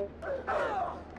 Oh!